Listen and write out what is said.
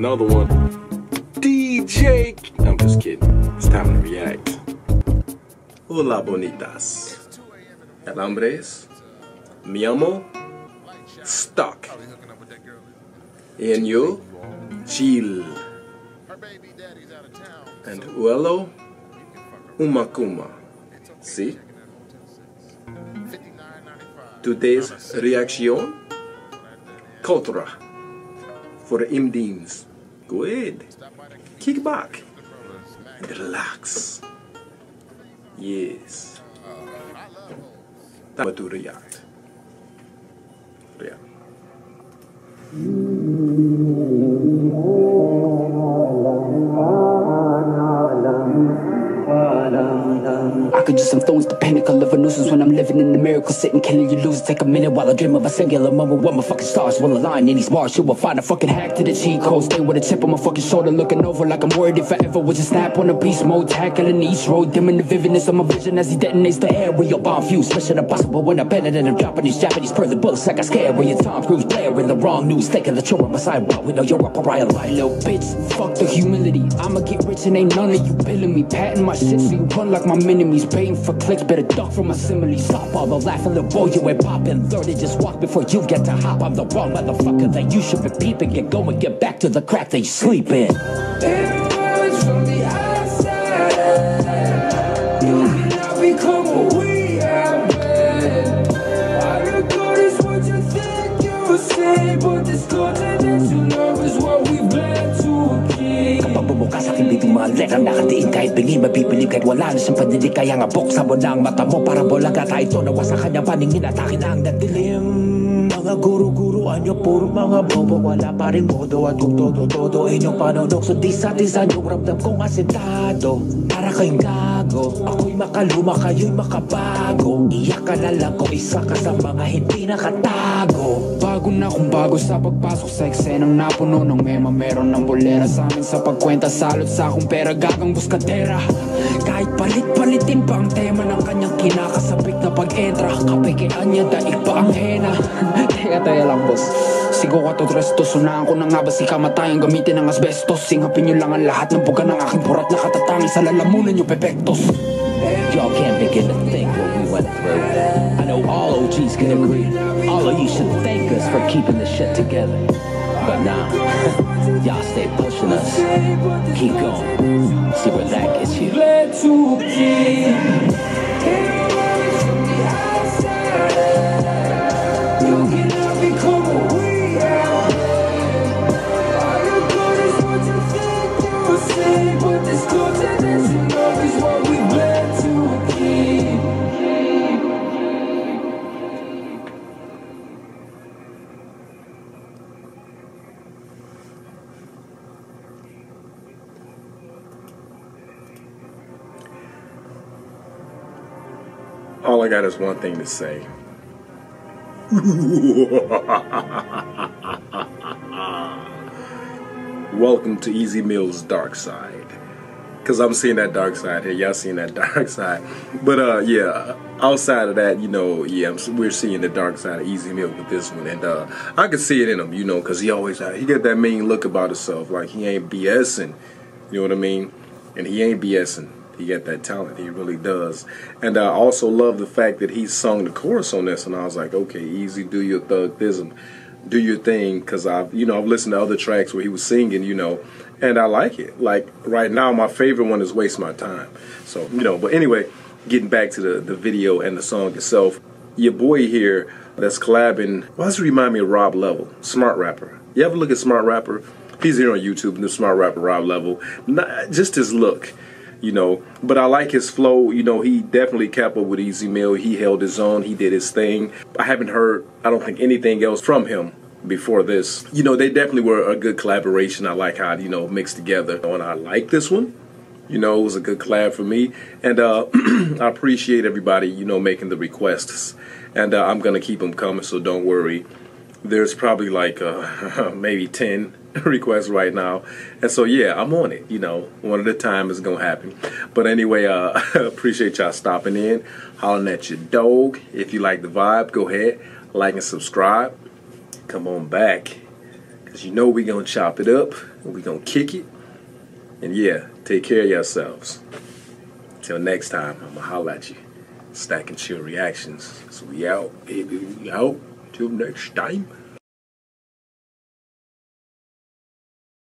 Another one. DJ. I'm just kidding. It's time to react. Hola, bonitas. El hombres. Mi amo. Stuck. En yo. Chill. And uelo. Umakuma. See? Today's reaction. Cultura. For the Imdins. Go ahead. Kick back. And relax. Yes. Time to react. React. I could just influence the or live a nuisance when I'm living in the miracle. Sitting killing you lose. Take a minute while I dream of a singular moment where my fucking stars will align. In these Mars, you will find a fucking hack to the cheat code. Stay with a chip on my fucking shoulder, looking over like I'm worried if I ever was a snap on a beast mode. Tackling each road, dimming the vividness of my vision as he detonates the air with your bomb fuse. Mission impossible when I bet it and I'm dropping these Japanese pearly bullets. I got scared when your Tom Cruise blaring the wrong news. Thinking that you're on my side, we know you're a pariah. Lie, little bitch, fuck the humility. I'ma get rich and ain't none of you billing me. Patting my shit so you run like my minimies. Paying for clicks, better duck from my simile. Stop all the laughing, little boy, you ain't popping. Learn to just walk before you get to hop. I'm the wrong motherfucker that you should be peeping. Get going, get back to the crack that you sleep in. Aking bibig mga letra Nakadiin kahit bingi mabibilib kahit wala. Na siyang panilig Kaya nga buksan mo na ang mata mo. Para bola ka tayo ito nawa sa kanyang paningin At akin ang nagdilim Mga guru-guruan nyo puro mga bobo Wala pa rin modo. At kung todo-todo Inyong panonok So di satisan yung ramdam kong asentado. Para kayong gago Ako'y makaluma kayo'y makabago. Iyak ka na lang kung isa ka sa mga hindi nakatago. Bago na kung bago sa pagpasok sa eksenang napuno ng mema Meron ng bolera sa amin sa pagkwenta. Salot sa akong pera gagang buskadera. Kahit palit-palitin pa ang tema ng kanyang kinakasabik na pag-entra Kapikian niya daig pa ang hena. Teka, teka lang boss Sigo ka to resto Sunaan ko na nga ba si kamatayan Gamitin ng asbestos Singapin niyo lang ang lahat ng buga ng aking purat Nakatatangi sa lalamunan niyo pepektos Y'all can't begin to think what we went through. I know all OGs can agree. All of you should thank us for keeping the shit together. But now, y'all stay pushing us. Keep going. See where that gets you. All I got is one thing to say. Welcome to Ez Mil's dark side. Cause I'm seeing that dark side here. Y'all seeing that dark side. But uh yeah, outside of that, you know, yeah, I'm, we're seeing the dark side of Ez Mil with this one. And uh I can see it in him, you know, cause he always he got that mean look about himself. Like he ain't BSing. You know what I mean? And he ain't BSing. He got that talent. He really does. And I also love the fact that he sung the chorus on this. And I was like, okay, easy, do your thugism, do your thing. Because I've, you know, I've listened to other tracks where he was singing, you know, and I like it. Like right now, my favorite one is Waste My Time. So, you know, but anyway, getting back to the, the video and the song itself, your boy here that's collabing, why does it remind me of Rob Level, Smart Rapper? You ever look at Smart Rapper? He's here on YouTube, the Smart Rapper Rob Level. Not, just his look you know. But I like his flow. You know, he definitely kept up with Ez Mil. He held his own. He did his thing. I haven't heard, I don't think, anything else from him before this. You know, they definitely were a good collaboration. I like how, you know, mixed together. And I like this one. You know, it was a good collab for me. And uh, I appreciate everybody, you know, making the requests. And uh, I'm going to keep them coming, so don't worry. There's probably like uh, maybe 10 requests right now. And so, yeah, I'm on it. You know, one at a time is going to happen. But anyway, uh, appreciate y'all stopping in, hollering at your dog. If you like the vibe, go ahead, like and subscribe. Come on back. Cause you know we gonna chop it up we gonna kick it. And yeah, take care of yourselves. Till next time, I'ma holla at you. Stack and chill reactions. So we out, baby. We out. Till next time.